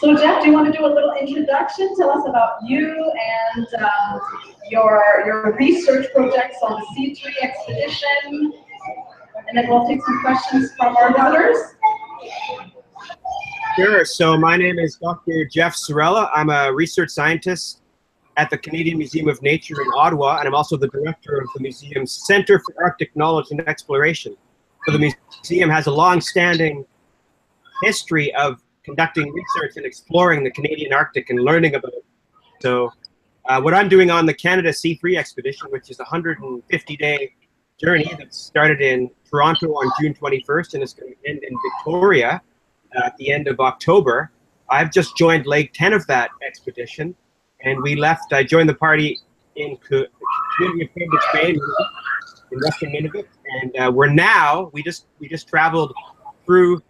So Jeff, do you want to do a little introduction? Tell us about you and um, your your research projects on the C3 expedition, and then we'll take some questions from our visitors. Sure. So my name is Dr. Jeff Saarela. I'm a research scientist at the Canadian Museum of Nature in Ottawa, and I'm also the director of the museum's Center for Arctic Knowledge and Exploration. So the museum has a long-standing history of conducting research and exploring the Canadian Arctic and learning about it. So uh, what I'm doing on the Canada C3 expedition, which is a 150-day journey that started in Toronto on June 21st and is going to end in Victoria uh, at the end of October. I've just joined leg 10 of that expedition, and we left. I joined the party in community of Cambridge Bay in Western Nunavut, and uh, we're now we just we just traveled through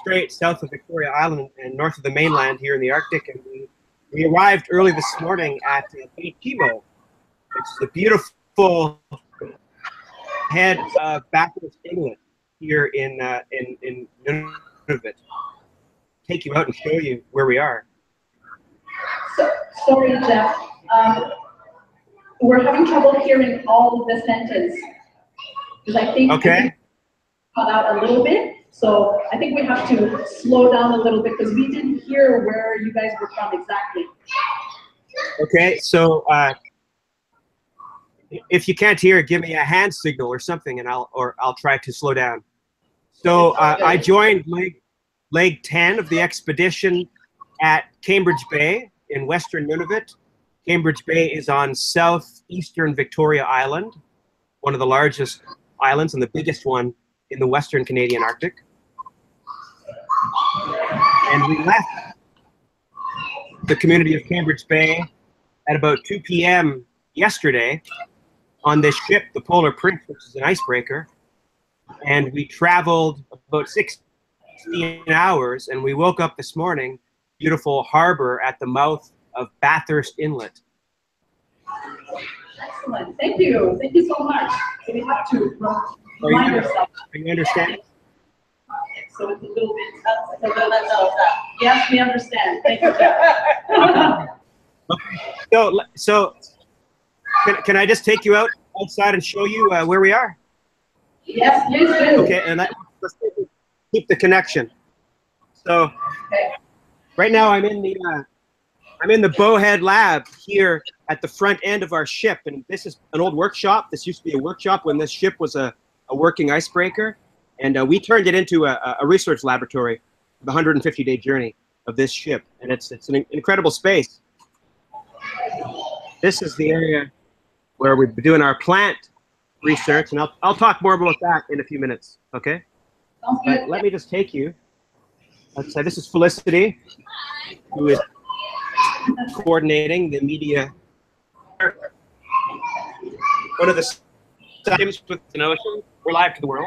strait south of Victoria Island and north of the mainland here in the Arctic, and we, we arrived early this morning at uh, Bay Chimo, which is a beautiful head of Bathurst Inlet here in uh, in in Nunavut. Take you out and show you where we are. So, sorry, Jeff. Um, we're having trouble hearing all of the sentence because I think Okay. cut out a little bit. So I think we have to slow down a little bit because we didn't hear where you guys were from exactly. Okay, so uh, if you can't hear, give me a hand signal or something, and I'll or I'll try to slow down. So uh, I joined leg leg ten of the expedition at Cambridge Bay in Western Nunavut. Cambridge Bay is on southeastern Victoria Island, one of the largest islands and the biggest one in the Western Canadian Arctic. And we left the community of Cambridge Bay at about 2 p.m. yesterday on this ship, the Polar Prince, which is an icebreaker. And we traveled about 16 hours, and we woke up this morning, beautiful harbor at the mouth of Bathurst Inlet. Excellent. Thank you. Thank you so much. We have to remind ourselves. Do you understand? So it's a little bit. So let- let's know that. Yes, we understand. Thank you, Jeff. So, so can, can I just take you out outside and show you uh, where we are? yes, please do. Okay, and that, let's keep the connection. So, Okay. right now I'm in the uh, I'm in the Bowhead Lab here at the front end of our ship, and this is an old workshop. This used to be a workshop when this ship was a, a working icebreaker, and uh, we turned it into a, a research laboratory. The 150 day journey of this ship, and it's it's an incredible space. This is the area where we're doing our plant research, and I'll I'll talk more about that in a few minutes. Okay. But let me just take you. Let's say this is Felicity, who is coordinating the media. One of the times with an ocean. We're live to the world.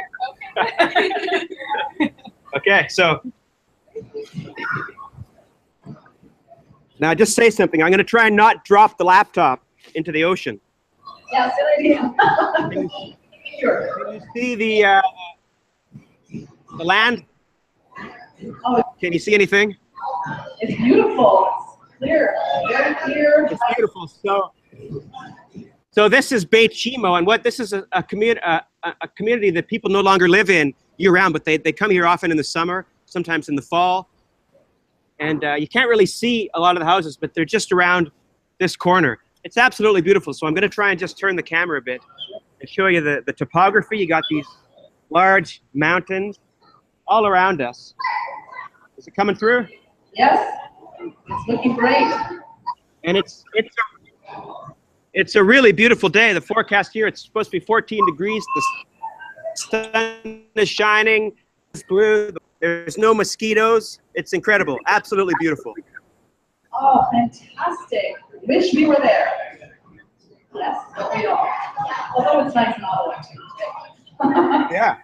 okay, so now just say something. I'm going to try and not drop the laptop into the ocean. Yeah, good idea. Sure. Can you see the uh, the land? Oh, Can you see anything? it's beautiful. It's clear, very clear. It's beautiful. So, so this is Bay Chimo, and what this is a, a community, a, a community that people no longer live in year round, but they, they come here often in the summer, sometimes in the fall, and uh, you can't really see a lot of the houses, but they're just around this corner. It's absolutely beautiful. So I'm going to try and just turn the camera a bit and show you the, the topography. You got these large mountains all around us. Is it coming through? Yes, it's looking great. and it's it's it's a really beautiful day. The forecast here it's supposed to be 14 degrees. The sun is shining. It's blue. There's no mosquitoes. It's incredible. Absolutely beautiful. Oh, fantastic. Wish we were there. Yes, we are. Although it's nice in too. Yeah.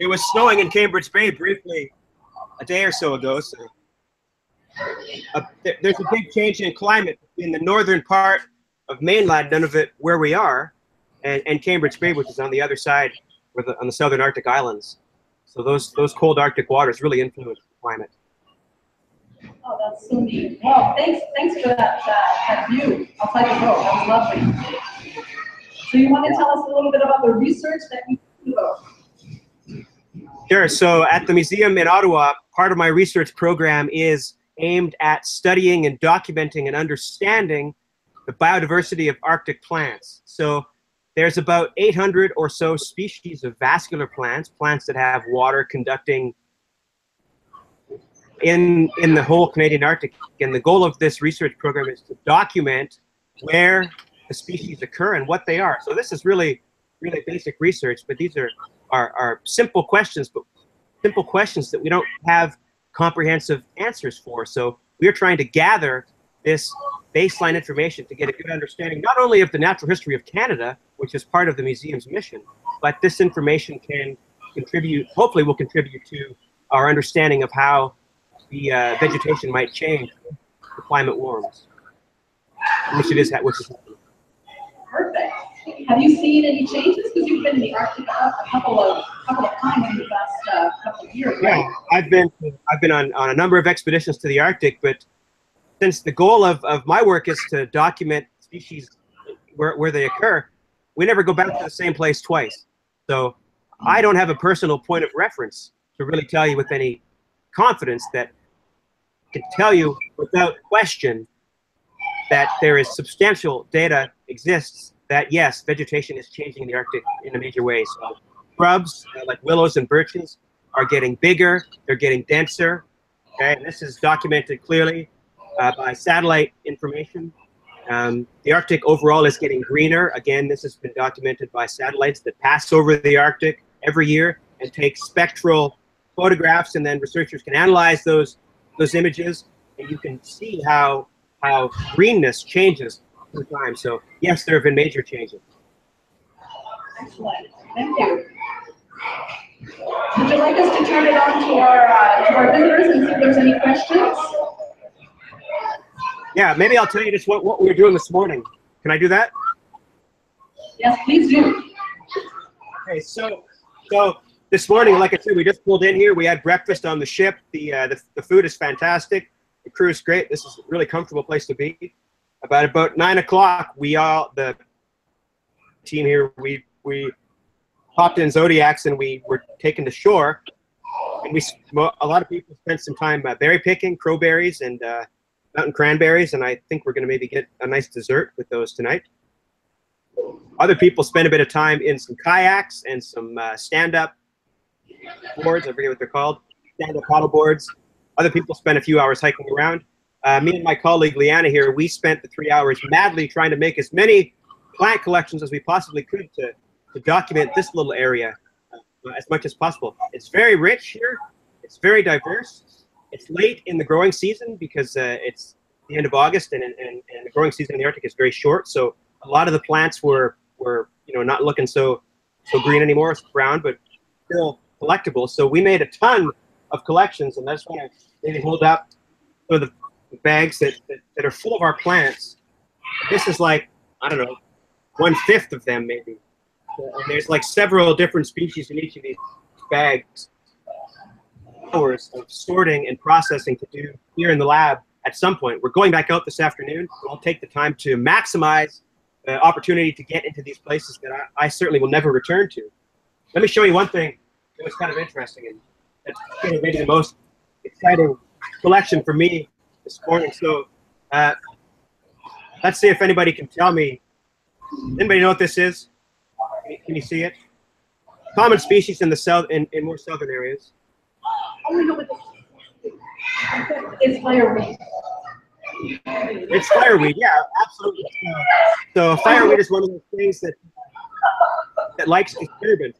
It was snowing in Cambridge Bay briefly a day or so ago. So there- there's a big change in climate in the northern part of mainland Nunavut, where we are, and, and Cambridge Bay, which is on the other side, the, on the southern Arctic islands. So those those cold Arctic waters really influence the climate. Oh, that's so neat. Well, thanks, thanks for that, uh, that view. I'll tell you what, that was lovely. So you want to tell us a little bit about the research that you do? Sure. So at the museum in Ottawa, part of my research program is aimed at studying and documenting and understanding the biodiversity of Arctic plants. So there's about 800 or so species of vascular plants, plants that have water conducting in, in the whole Canadian Arctic. And the goal of this research program is to document where the species occur and what they are. So this is really, really basic research, but these are, are, are simple questions, but simple questions that we don't have comprehensive answers for. So we are trying to gather this baseline information to get a good understanding not only of the natural history of Canada, which is part of the museum's mission, but this information can contribute, hopefully will contribute to our understanding of how the uh, vegetation might change the climate warms, which it is, which is Perfect. Have you seen any changes? Because you've been in the Arctic a couple of couple of times in the last uh, couple of years? Yeah, I've been I've been on, on a number of expeditions to the Arctic, but since the goal of, of my work is to document species where, where they occur, we never go back to the same place twice. So I don't have a personal point of reference to really tell you with any confidence that I can tell you without question that there is substantial data exists that yes, vegetation is changing in the Arctic in a major way. So shrubs uh, like willows and birches are getting bigger, they're getting denser. Okay, and this is documented clearly uh, by satellite information. Um, the Arctic overall is getting greener. Again, this has been documented by satellites that pass over the Arctic every year and take spectral photographs, and then researchers can analyze those those images, and you can see how how greenness changes time. So yes, there have been major changes. Excellent. Thank you. Would you like us to turn it on to our uh, to our visitors and see if there's any questions? Yeah, maybe I'll tell you just what, what we were doing this morning. Can I do that? Yes, please do. Okay, so so this morning, like I said, we just pulled in here. We had breakfast on the ship. The uh, the, the food is fantastic. The crew is great. This is a really comfortable place to be. About about nine o'clock, we all the team here we we hopped in zodiacs and we were taken to shore. And we a lot of people spent some time uh, berry picking, crowberries, and uh, mountain cranberries, and I think we're going to maybe get a nice dessert with those tonight. Other people spend a bit of time in some kayaks and some uh, stand-up boards. I forget what they're called. Stand-up paddle boards. Other people spend a few hours hiking around. Uh, me and my colleague Leanna here, we spent the three hours madly trying to make as many plant collections as we possibly could to, to document this little area uh, as much as possible. It's very rich here. It's very diverse it's late in the growing season because uh, it's the end of August and, and, and the growing season in the Arctic is very short. So a lot of the plants were, were you know, not looking so, so green anymore, it's brown, but still collectible. So we made a ton of collections and that's when I maybe hold up for the bags that, that, that are full of our plants. This is like, I don't know, one fifth of them maybe. Uh, and there's like several different species in each of these bags uh, hours of sorting and processing to do here in the lab at some point. We're going back out this afternoon. I'll take the time to maximize the opportunity to get into these places that I, I, certainly will never return to. Let me show you one thing that was kind of interesting and that's maybe the most exciting collection for me this morning. So uh, let's see if anybody can tell me. Anybody know what this is? Can you see it? Common species in the south in, in more southern areas. Oh, know what this is. It's fireweed. It's fireweed, yeah, absolutely. So fireweed is one of those things that that likes disturbance,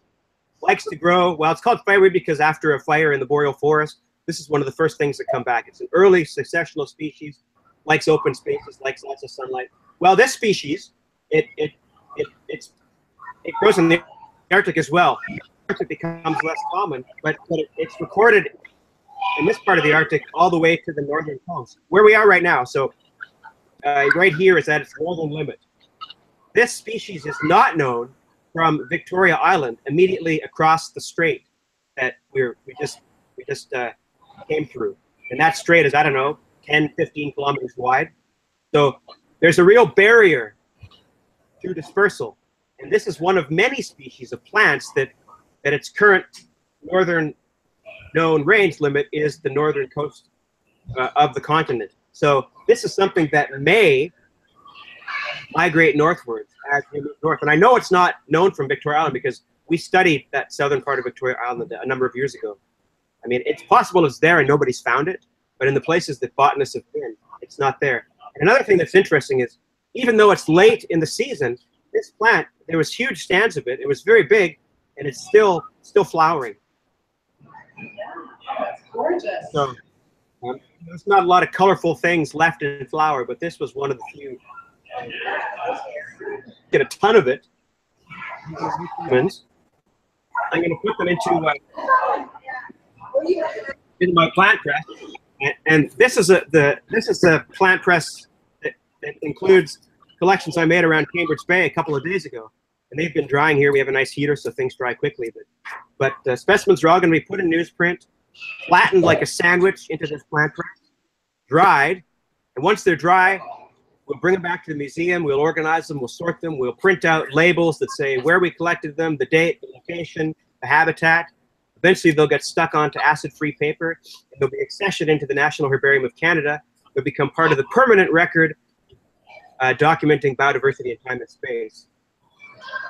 likes to grow. Well, it's called fireweed because after a fire in the boreal forest, this is one of the first things that come back. It's an early successional species, likes open spaces, likes lots of sunlight. Well, this species, it it it it's it grows in the Arctic as well Arctic becomes less common, but, but it, it's recorded in this part of the Arctic all the way to the northern coast, where we are right now. So uh, right here is at its northern limit. This species is not known from Victoria Island, immediately across the strait that we're we just we just uh, came through, and that strait is I don't know 10, 15 kilometers wide. So there's a real barrier to dispersal. And this is one of many species of plants that, at its current northern known range limit is the northern coast uh, of the continent. So this is something that may migrate northwards as we move north. And I know it's not known from Victoria Island because we studied that southern part of Victoria Island a number of years ago. I mean, it's possible it's there and nobody's found it, but in the places that botanists have been, it's not there. And another thing that's interesting is, even though it's late in the season, this plant, there was huge stands of it. It was very big, and it's still still flowering. Yeah, that's gorgeous. So um, there's not a lot of colorful things left in flower, but this was one of the few. Get a ton of it. I'm going to put them into uh, into my plant press, and, and this is a the this is a plant press that, that includes collections I made around Cambridge Bay a couple of days ago, and they've been drying here. We have a nice heater, so things dry quickly. But but uh, specimens are all going to be put in newsprint, flattened like a sandwich into this plant press, dried, and once they're dry, we'll bring them back to the museum. We'll organize them. We'll sort them. We'll print out labels that say where we collected them, the date, the location, the habitat. Eventually, they'll get stuck onto acid-free paper. And they'll be accessioned into the National Herbarium of Canada. They'll become part of the permanent record uh, documenting biodiversity in time and space.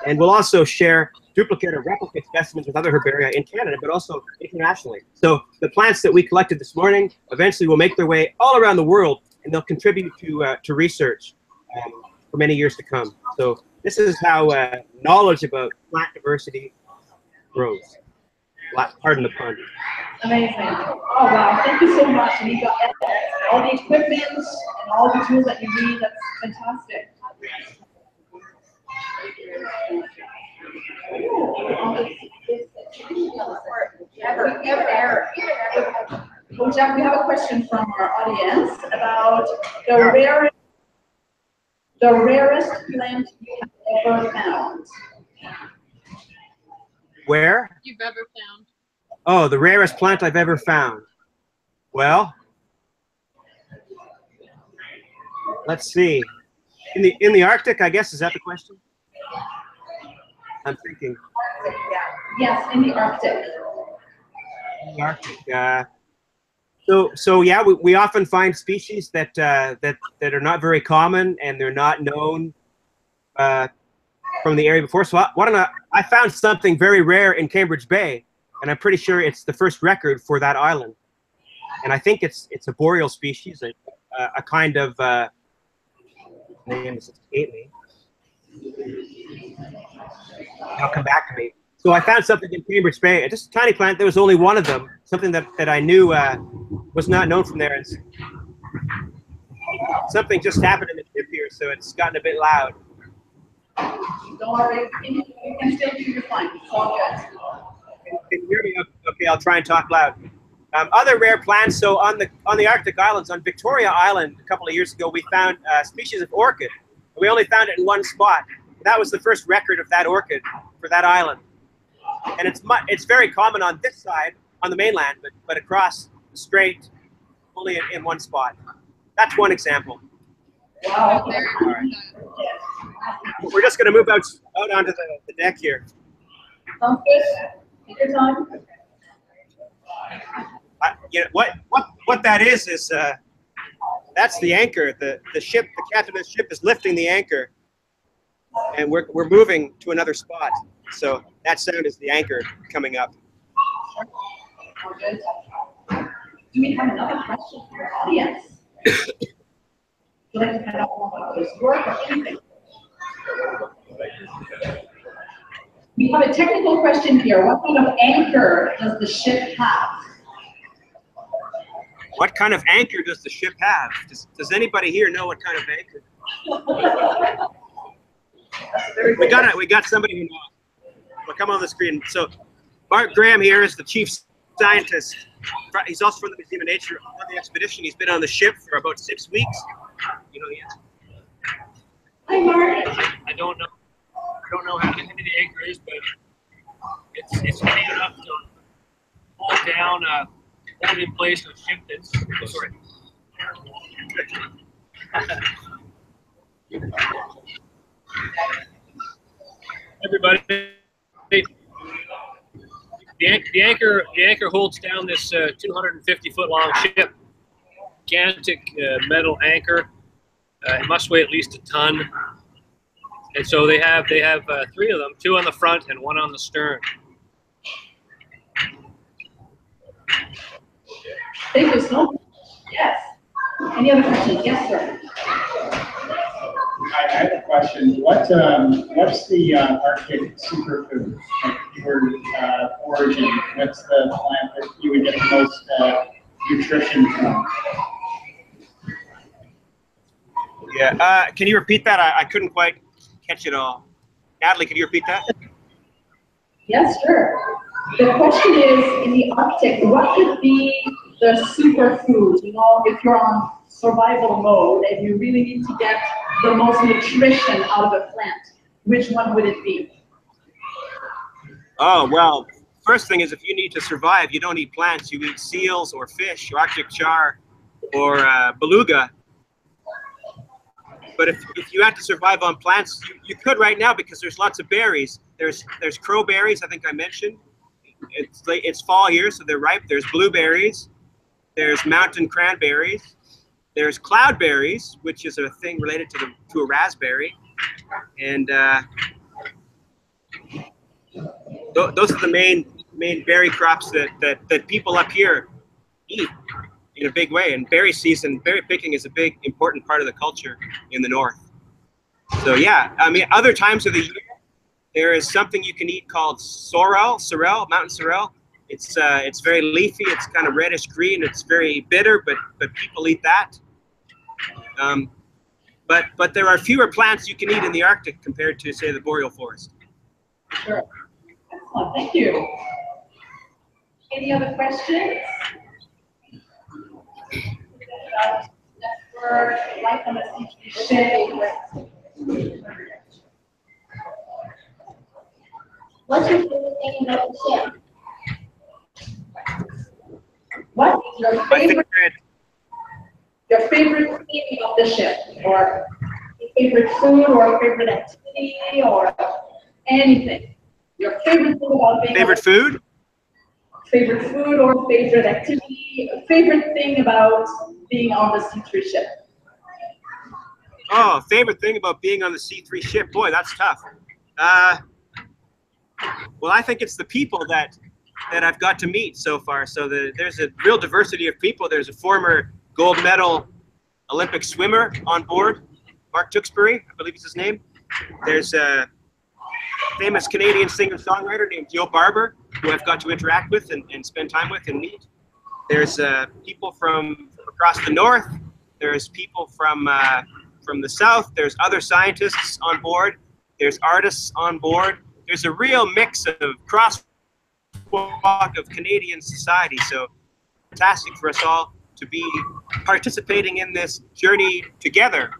And we'll also share duplicate or replicate specimens with other herbaria in Canada, but also internationally. So the plants that we collected this morning eventually will make their way all around the world, and they'll contribute to uh, to research um, for many years to come. So this is how uh, knowledge about plant diversity grows. Pardon the pun. Amazing. Oh, wow. Thank you so much. And you got all the equipment and all the tools that you need. That's fantastic. Well, Jeff, we have a question from our audience about the rarest, the rarest plant you have ever found. Where? You've ever found. Oh, the rarest plant I've ever found. Well, let's see. In the in the Arctic, I guess is that the question? I'm thinking. Yeah. Yes, in the Arctic. In the Arctic. Uh, so so yeah, we, we often find species that uh, that that are not very common and they're not known uh, from the area before. So I, why don't I, I found something very rare in Cambridge Bay, and I'm pretty sure it's the first record for that island. And I think it's it's a boreal species, a, a, kind of uh, name is escape me. I'll come back to me. So I found something in Cambridge Bay, just a tiny plant. There was only one of them, something that, that I knew uh, was not known from there. And something just happened in the ship here, so it's gotten a bit loud. Don't worry, you can still do your fine. It's all good. Can you hear me? Okay, I'll try and talk loud. Um, other rare plants. So on the on the Arctic islands, on Victoria Island, a couple of years ago, we found a species of orchid. We only found it in one spot. That was the first record of that orchid for that island. And it's mu- it's very common on this side, on the mainland, but but across the strait, only in, in one spot. That's one example. Wow. Very All right. We're just going to move out out onto the, the deck here. Good. Take your time. I, you know, what what what that is is uh, that's the anchor. The the ship, the captain of the ship is lifting the anchor, and we're we're moving to another spot. So that sound is the anchor coming up. Do we have another question for our audience? Would you like to find out more about this work or anything? We have a technical question here. What kind of anchor does the ship have? What kind of anchor does the ship have? Does, does anybody here know what kind of anchor? We got it. We got somebody who knows. We'll come on the screen. So, Mark Graham here is the chief scientist. He's also from the Museum of Nature on the expedition. He's been on the ship for about six weeks. You know the answer. Hi, Mark. I don't know. I don't know how many the anchor is, but it's it's heavy enough to hold down, uh, hold in place a ship that's sorry, Everybody, the, the anchor the anchor holds down this uh, 250 foot long ship, gigantic uh, metal anchor. Uh, it must weigh at least a ton. And so they have they have uh, three of them, two on the front and one on the stern. Thank you so much. Yes. Any other questions? Yes, sir. I I have a question. What, um, what's the uh, Arctic superfood? Like your, uh, origin? What's the plant that you would get the most, uh, nutrition from? Yeah. Uh, can you repeat that? I, I couldn't quite catch it all. Natalie, can you repeat that? Yes, sure. The question is, in the Arctic, what could be the superfood? You know, if you're on survival mode and you really need to get the most nutrition out of a plant, which one would it be? Oh, well, first thing is if you need to survive, you don't eat plants, you eat seals or fish or Arctic char or uh, beluga. But if, if you had to survive on plants, you, you could right now because there's lots of berries. There's there's crowberries, I think I mentioned. It's late, it's fall here, so they're ripe. There's blueberries. There's mountain cranberries. There's cloudberries, which is a thing related to the to a raspberry. And uh, Tho- those are the main main berry crops that, that, that people up here eat in a big way. And berry season, berry picking is a big important part of the culture in the north. So yeah, I mean, other times of the year, there is something you can eat called sorrel, sorrel, mountain sorrel. It's uh, it's very leafy. It's kind of reddish green. It's very bitter, but but people eat that. Um, but but there are fewer plants you can eat in the Arctic compared to say the boreal forest. Sure. Excellent, thank you. Any other questions? About on the What's your favorite thing about the ship? What is your favorite, favorite your favorite thing of the ship? Or favorite food or favorite activity or anything? Your favorite thing about being. favorite food? favorite food or favorite activity, favorite thing about being on the C3 ship? Oh, favorite thing about being on the C3 ship? Boy, that's tough. Uh, well, I think it's the people that that I've got to meet so far. So the, there's a real diversity of people. There's a former gold medal Olympic swimmer on board, Mark Tewksbury, I believe is his name. There's a famous Canadian singer-songwriter named Joe Barber, who I've got to interact with and, and spend time with and meet. There's uh, people from across the north. There's people from uh, from the south. There's other scientists on board. There's artists on board. There's a real mix of crosswalk of Canadian society. So fantastic for us all to be participating in this journey together.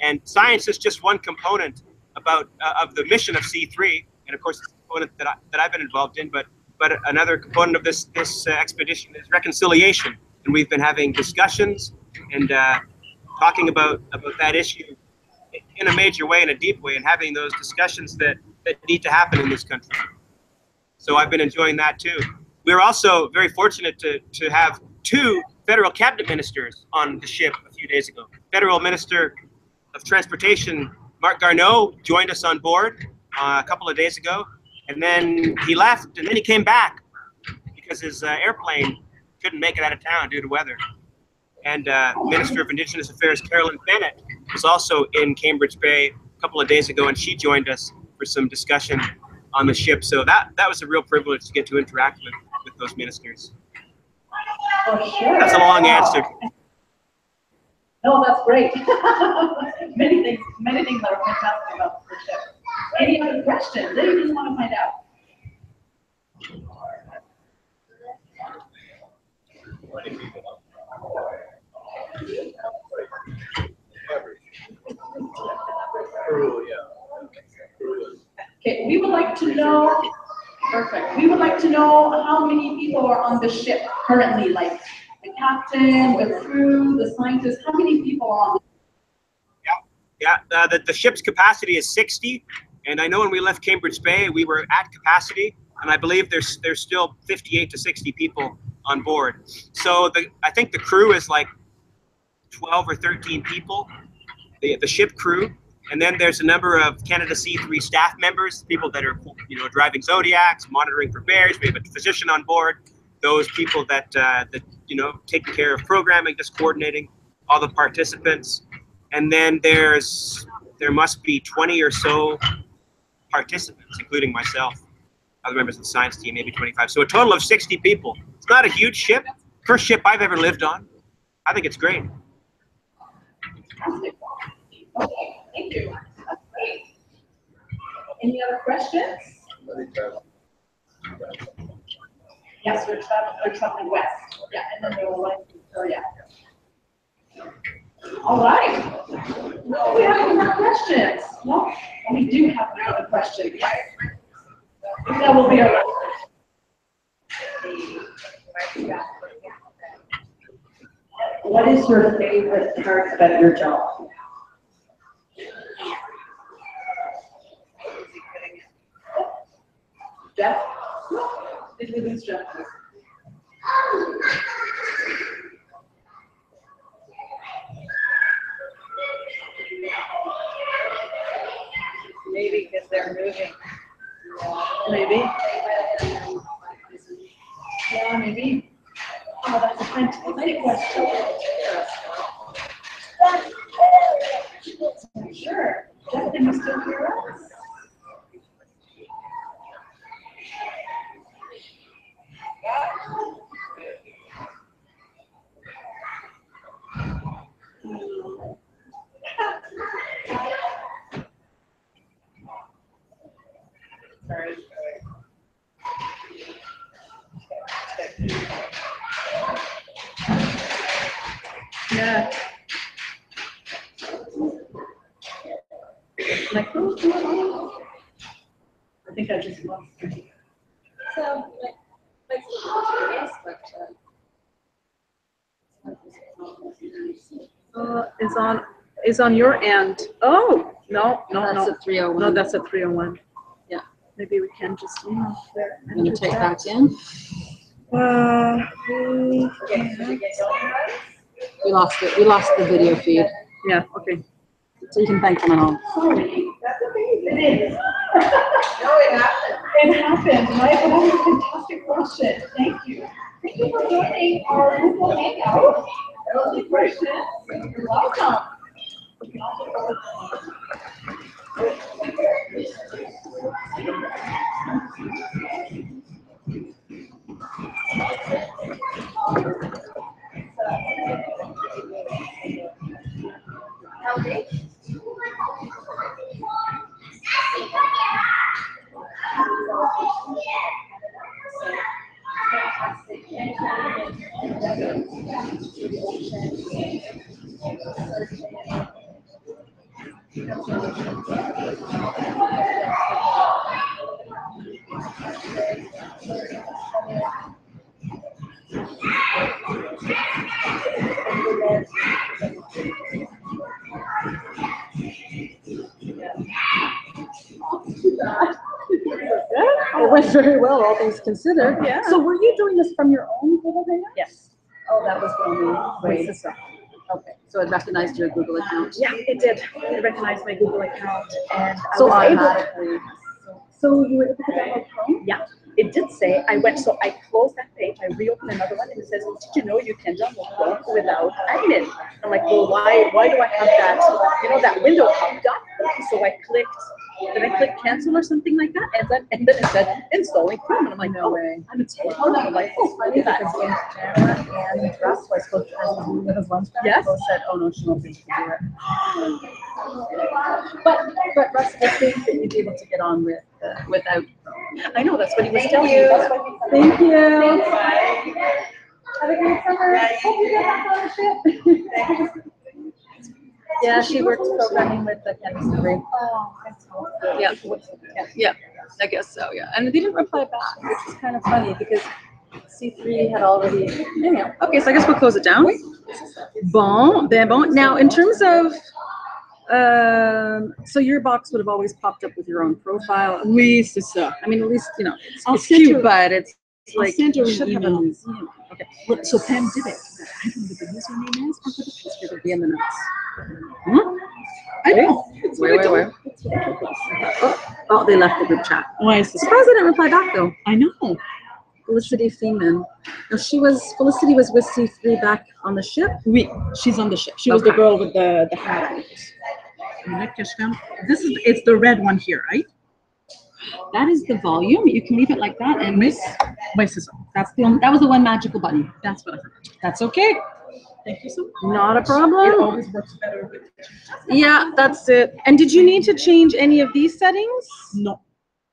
And science is just one component about uh, of the mission of C3, and of course, it's a component that, I, that I've been involved in. But but another component of this this uh, expedition is reconciliation, and we've been having discussions and uh, talking about about that issue in a major way, in a deep way, and having those discussions that that need to happen in this country. So I've been enjoying that too. We were also very fortunate to to have two federal cabinet ministers on the ship a few days ago. Federal Minister of Transportation Marc Garneau joined us on board uh, a couple of days ago, and then he left, and then he came back because his uh, airplane couldn't make it out of town due to weather. And uh, Minister of Indigenous Affairs Carolyn Bennett was also in Cambridge Bay a couple of days ago, and she joined us for some discussion on the ship. So that that was a real privilege to get to interact with with those ministers. For sure. That's a long answer. No, that's great. Many things, many things that are fantastic about the ship. Any other questions? Anything you want to find out? Okay, we would like to know, perfect, we would like to know how many people are on the ship currently, like the captain, the crew, the scientists, how many people on? Yeah, uh, the, the ship's capacity is 60, and I know when we left Cambridge Bay, we were at capacity, and I believe there's there's still 58 to 60 people on board. So the I think the crew is like 12 or 13 people, the, the ship crew, and then there's a number of Canada C3 staff members, people that are you know driving zodiacs, monitoring for bears. We have a physician on board. Those people that uh, that you know taking care of programming, just coordinating all the participants and then there's there must be 20 or so participants including myself other members of the science team maybe 25 so a total of 60 people it's not a huge ship first ship i've ever lived on i think it's great Okay, thank you. Any other questions? Yes, we're traveling, we're traveling west. Yeah, and then they will like, oh, yeah. All right. No, we have any more questions. No, we do have another question. That will be our. What is your favorite part about your job? Jeff? Did we lose Jeff? Maybe because they're moving. Maybe. Yeah, maybe. Oh, that's a fantastic question. Oh, sure. Jeff, can you still hear us? Sorry. Yeah. Like. I think I just lost. it. So, like, like, yes, but, Uh, is on, is on your end. Oh, no, no, That's no. a three oh No, that's a three oh one. Yeah. Maybe we can just, you know, there. I'm take back in. Uh, we Okay, should we get going, guys? We lost it. We lost the video feed. yeah, okay. So you can thank them at home. Sorry, that's okay. It is. No, it happened. It happened, and I have a fantastic question. Thank you. Thank you for joining our Google Hangout. Those are questions. You're welcome. You can also go- It went very well, all things considered. Yeah. So were you doing this from your own Google Hangout? Yes. Oh, that was the only way. Okay, so it recognized your Google account. Yeah, it did. It recognized my Google account and I So was able. automatically. So you were able to download Chrome? Yeah, it did say, I went, so I closed that page, I reopened another one, and it says, did you know you can download Chrome without admin? I'm like, well, why, why do I have that, you know, that window popped up? So I clicked, did I click cancel or something like that? And then, and then it said installing Chrome, and I'm like, No oh, way. I'm installing Chrome, I'm like, oh, Funny look at because that. and Russ was supposed to with his Yes. both said, oh no, she won't be able to do it. But, but Russ, I think that you'd be able to get on with, uh, without Chrome. I know, that's what he was Thank telling you. That's why he said- Thank you. Bye. Have a great summer. Hope you get back on the ship. Yeah, she works programming with the chemistry. Oh, Yeah, yeah, I guess so, yeah. And they didn't reply back, which is kind of funny because C three had already, anyhow, okay, so I guess we'll close it down. Bon, ben bon. Now, in terms of, um, so your box would have always popped up with your own profile. Oui, c'est ça. I mean, at least, you know, it's, it's cute, but it's I'll like, send you an should have a email. museum. Okay, Look, So Pam did it. I don't know what the username is. I'll put a picture it'll be in the notes. Hmm? I know. It's what Wait, I wait, wait. it's what I told us. Oh, oh, they left the group chat. Why is this? Surprised they didn't reply back though. I know. Felicity Feeman. No, she was, Felicity was with C three back on the ship. Oui, she's on the ship. She was the girl with the, the hat on. You like this? This is, it's the red one here, right? That is the volume. You can leave it like that and miss. That's the, one- that was the one magical button. That's what I forgot. That's okay. Thank you so much. Not a It problem. always works better with. Yeah, that's it. And did you need to change any of these settings? No.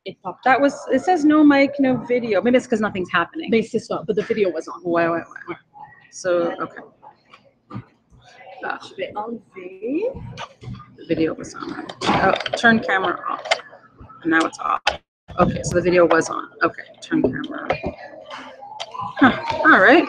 It popped That was, it says no mic, no video. Maybe it's because nothing's happening. But the video was on. Ouais, ouais, ouais. So, okay. Ah, Je vais enlever. the video was on. Oh, turn camera off. Now it's off. Okay, so the video was on. Okay, turn camera. Huh, all right.